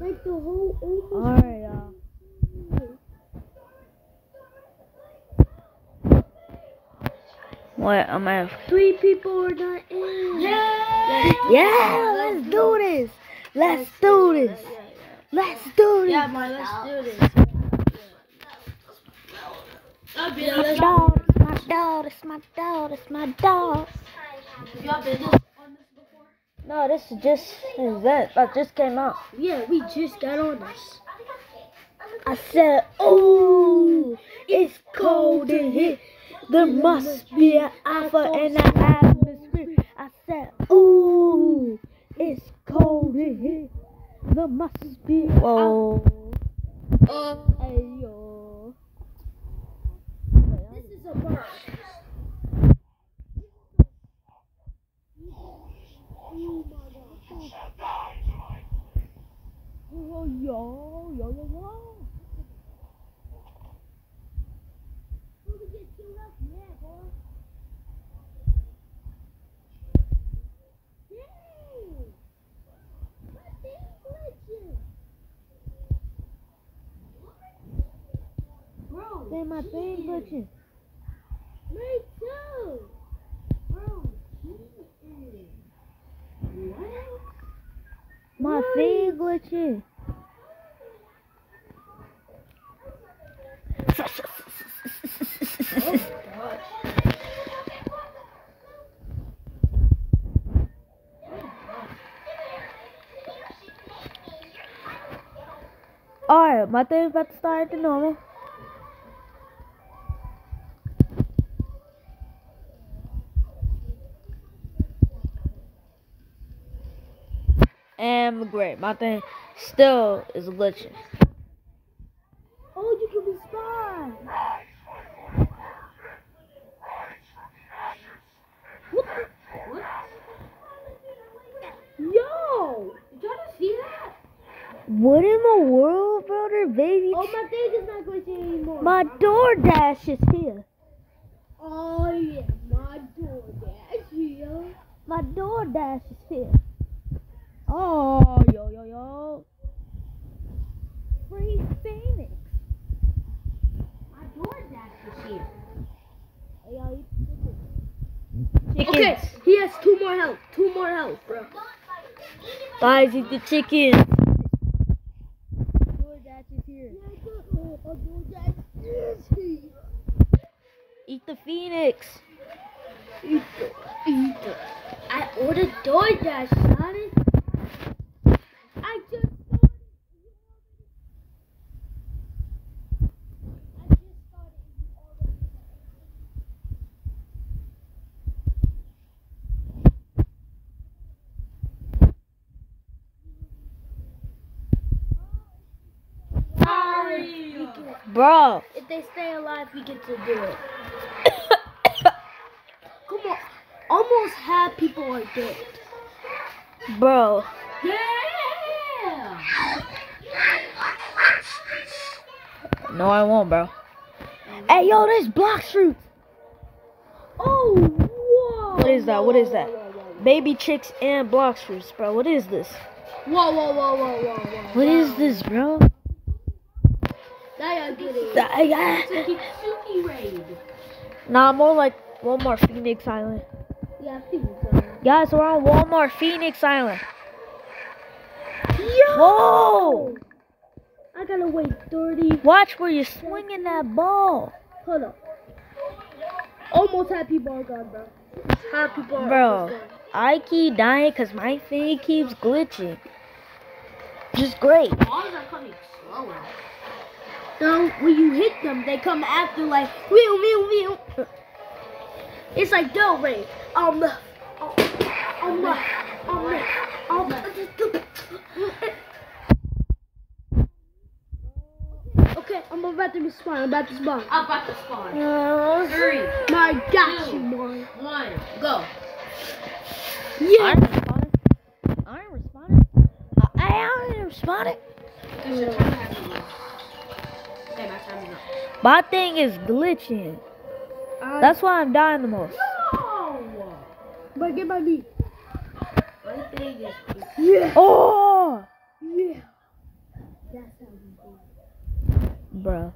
Like the whole almost. Alright, y'all. What? I'm at. Three people are not in. Yeah. Yeah, let's do this. Let's do this. Let's do this. Yeah, man, let's do this. Yeah, My dog, it's my dog, it's my dog, it's my dog. Y'all been this on this before? No, this is just an event that just came out. Yeah, we just got on this. I said, oh, it's cold in here. There must be an alpha in the atmosphere. I said, oh, it's cold in here. There must be. Whoa. Hey, yo. This is a bird. Oh, yo, yo, yo, yo. Bro, Say my thing glitching. me too. Bro, My thing glitching. Alright, my thing's about to start the normal. And great, my thing still is glitching. Oh, you can be spy. What the? What? Yo! Did y'all just see that? What in the world, brother, baby? Oh, my thing is not glitching anymore. my DoorDash is here. Oh, yeah, my door dash here. My DoorDash is here. Oh, yo, yo, yo. Free Phoenix. My DoorDash is here. Hey, y'all, you- Okay, he has two more health. Two more health, bro. Guys, eat the chicken. DoorDash is here. Eat the Phoenix. I ordered DoorDash, Sonic. I just Sorry. Bro. If they stay alive, we get to do it. Come on. Almost half people are dead. Bro. Yeah. No, I won't, bro. Hey, yo, there's Blox Fruit. Oh, whoa. What is that? What is that? Baby chicks and Blox Fruits, bro. What is this? whoa, whoa, whoa, whoa, whoa, whoa. What is this, bro? Now y'all get it. Ah, yeah. Suki raid. Nah, more like Walmart Phoenix Island. Yeah, I think so. Guys, we're on Walmart Phoenix Island. Yo! Whoa! I gotta wait 30. Watch where you're swinging that ball. Hold up. Almost half people are gone, bro. Half people are Bro. I keep dying because my thing keeps glitching. Just great. Balls are coming slower. No, when you hit them, they come after like wheel, wheel, wheel. It's like Del Rey. Um, the, um, um, the, um, the, um, Okay, I'm about to respawn. I'm about to spawn. I'm about to spawn. Uh, Three, My got you, boy. one, go. Yeah. I'm responding. I'm responding. Uh, I'm responding. Because your timer my thing is glitching. I That's why I'm dying the most. No! But get my beat. My thing is yeah. Oh! Yeah. That's how we. Bruh.